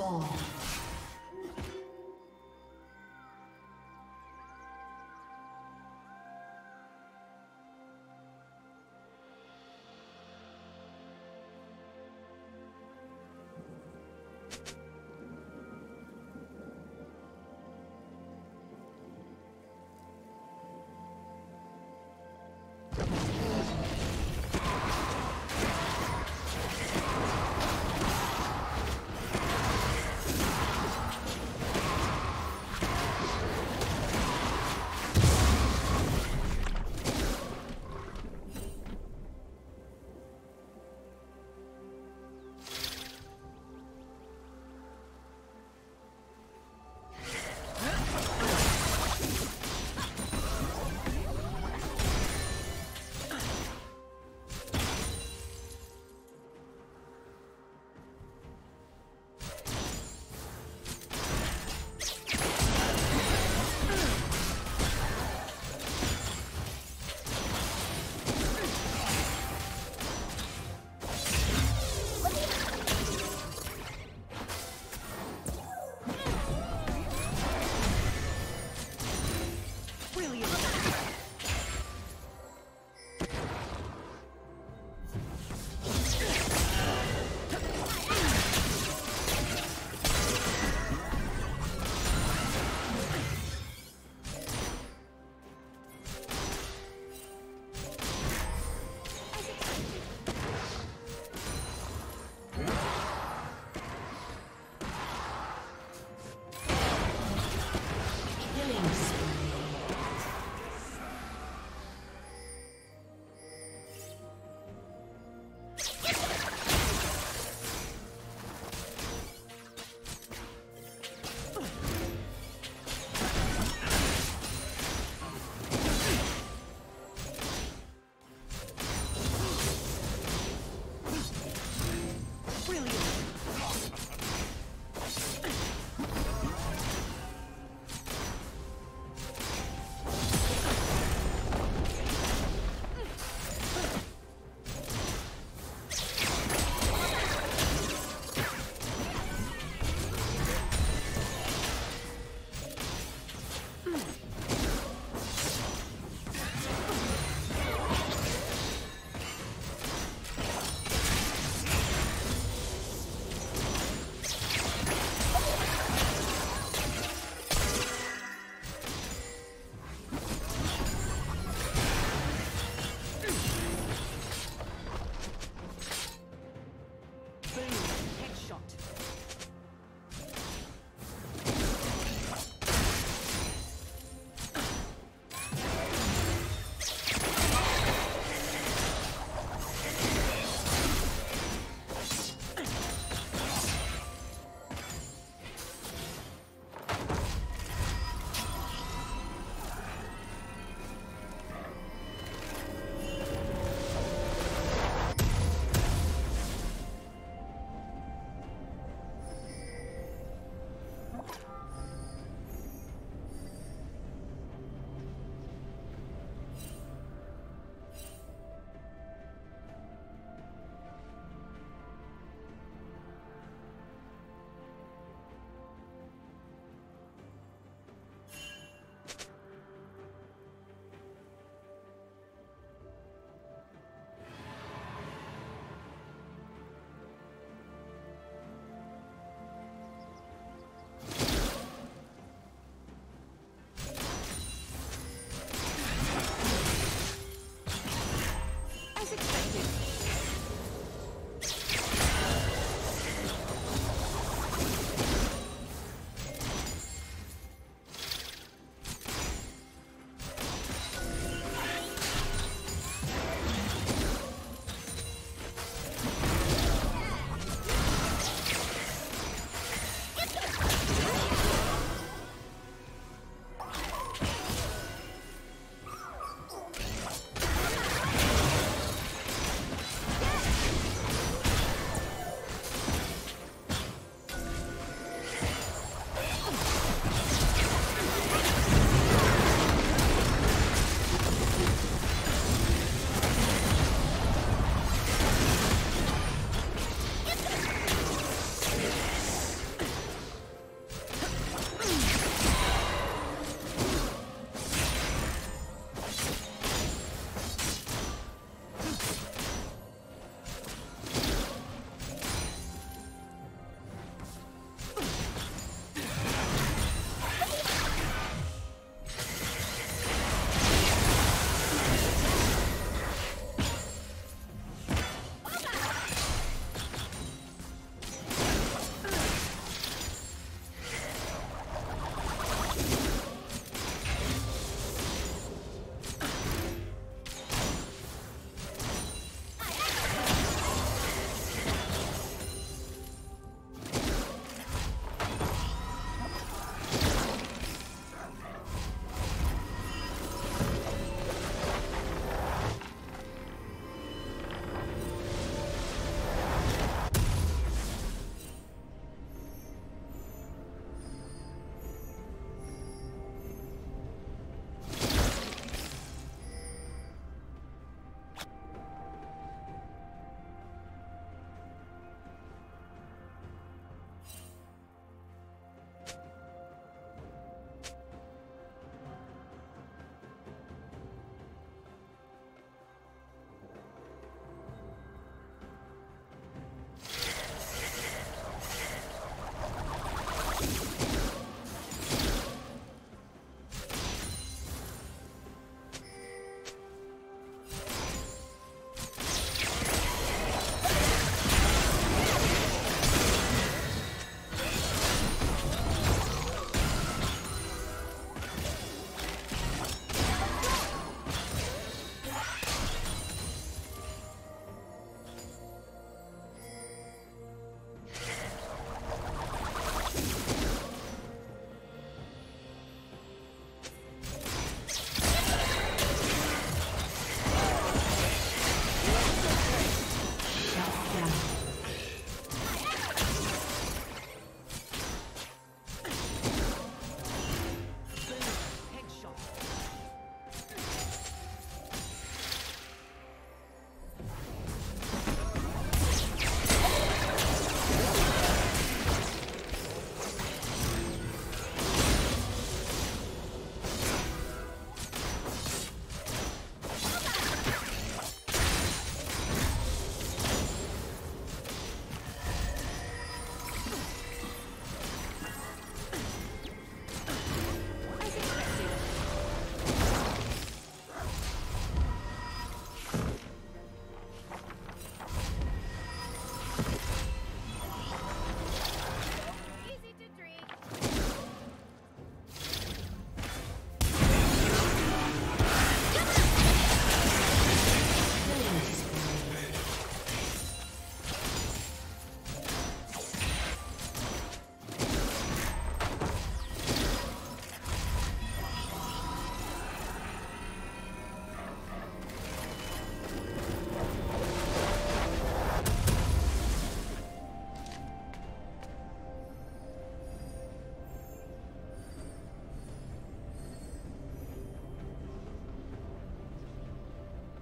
spawned.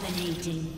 Dominating.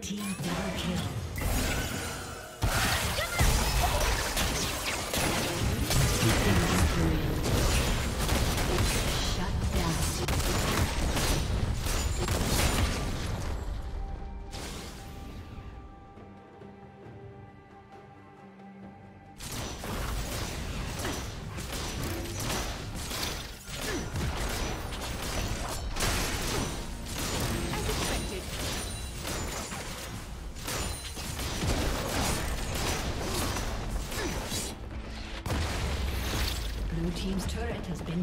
Team double kill.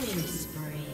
Killing spree.